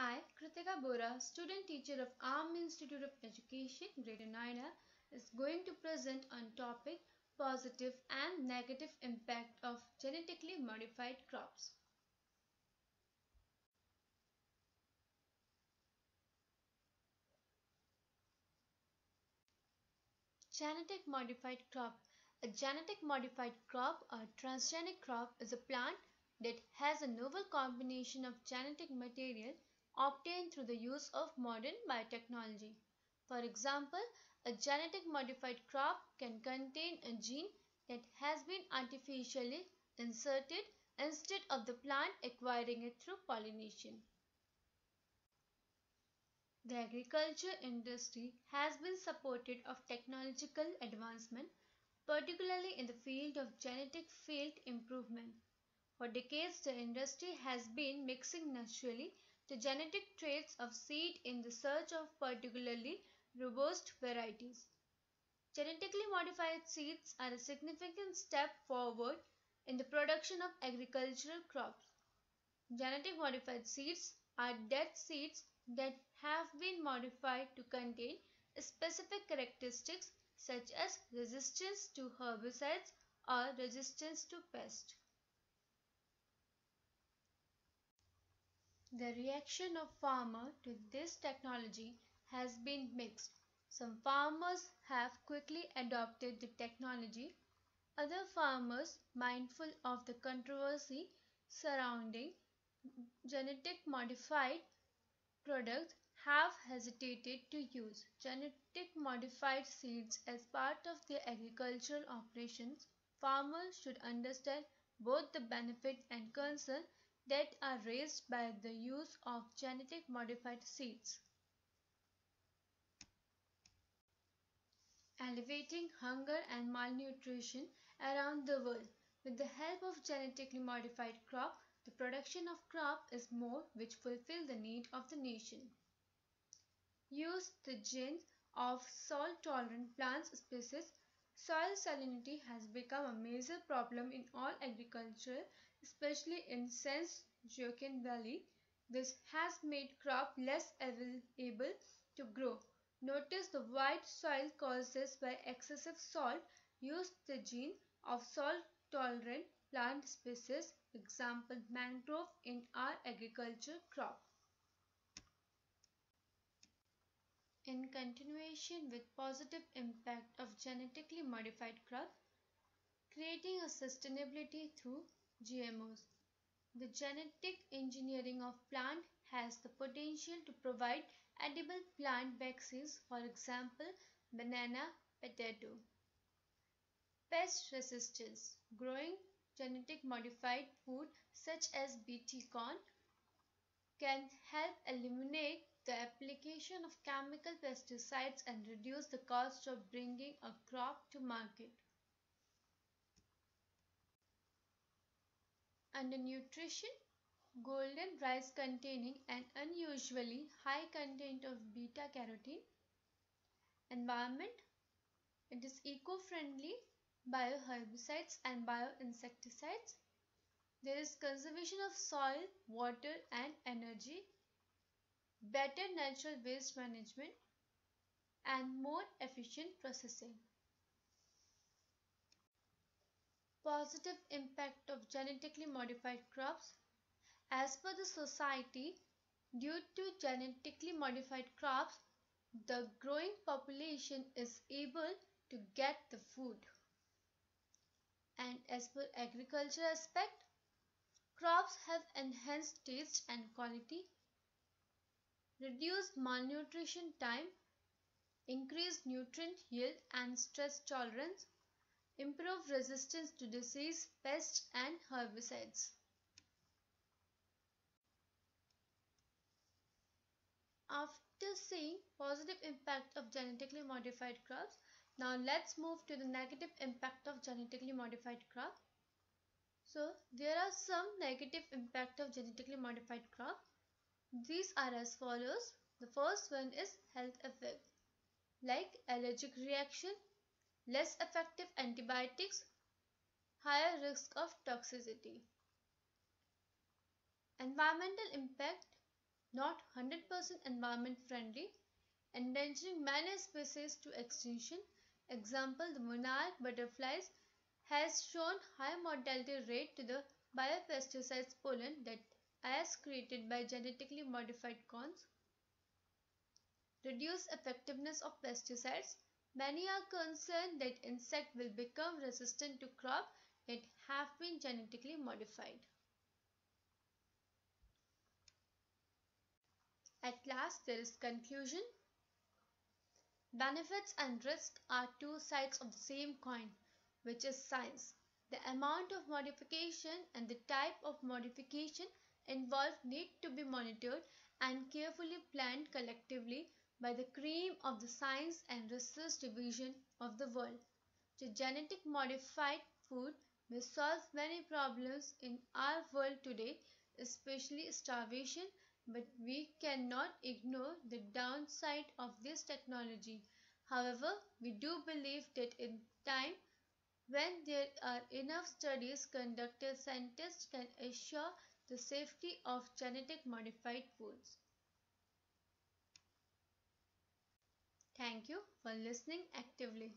I, Kritika Bora, student teacher of Army Institute of Education, Greater Noida, is going to present on topic positive and negative impact of genetically modified crops. Genetic modified crop. A genetic modified crop or transgenic crop is a plant that has a novel combination of genetic material obtained through the use of modern biotechnology. For example, a genetic modified crop can contain a gene that has been artificially inserted instead of the plant acquiring it through pollination. The agriculture industry has been supported of technological advancement, particularly in the field of genetic field improvement. For decades, the industry has been mixing naturally the genetic traits of seed in the search of particularly robust varieties. Genetically modified seeds are a significant step forward in the production of agricultural crops. Genetic modified seeds are dead seeds that have been modified to contain specific characteristics such as resistance to herbicides or resistance to pests. The reaction of farmer to this technology has been mixed. Some farmers have quickly adopted the technology. Other farmers, mindful of the controversy surrounding genetic modified products, have hesitated to use genetic modified seeds as part of their agricultural operations. Farmers should understand both the benefit and concern that are raised by the use of genetic modified seeds. Alleviating hunger and malnutrition around the world. With the help of genetically modified crop, the production of crop is more which fulfill the need of the nation. Use the genes of salt-tolerant plant species. Soil salinity has become a major problem in all agriculture especially in Saint Valley. This has made crop less able to grow. Notice the white soil causes by excessive salt. Use the gene of salt-tolerant plant species, example mangrove in our agriculture crop. In continuation with positive impact of genetically modified crops, creating a sustainability through GMOs. The genetic engineering of plant has the potential to provide edible plant vaccines, for example, banana, potato. Pest resistance. Growing genetic modified food such as BT corn can help eliminate the application of chemical pesticides and reduce the cost of bringing a crop to market. Under nutrition, golden rice containing an unusually high content of beta carotene. Environment, it is eco-friendly bioherbicides and bioinsecticides. There is conservation of soil, water and energy, better natural waste management and more efficient processing. Positive impact of genetically modified crops. As per the society, due to genetically modified crops, the growing population is able to get the food. And as per agriculture aspect, crops have enhanced taste and quality, reduced malnutrition time, increased nutrient yield and stress tolerance, improve resistance to disease, pests and herbicides. After seeing positive impact of genetically modified crops, now let's move to the negative impact of genetically modified crop. So there are some negative impact of genetically modified crop. These are as follows. The first one is health effect like allergic reaction, less effective antibiotics, higher risk of toxicity. Environmental impact not 100% environment friendly, endangering many species to extinction. Example, the monarch butterflies has shown high mortality rate to the biopesticides pollen that as created by genetically modified corns. Reduce effectiveness of pesticides. Many are concerned that insect will become resistant to crop that have been genetically modified. At last, there is conclusion. Benefits and risk are two sides of the same coin, which is science. The amount of modification and the type of modification involved need to be monitored and carefully planned collectively by the cream of the science and research division of the world. The genetic modified food may solve many problems in our world today, especially starvation but we cannot ignore the downside of this technology. However, we do believe that in time when there are enough studies conducted, scientists can assure the safety of genetic modified foods. Thank you for listening actively.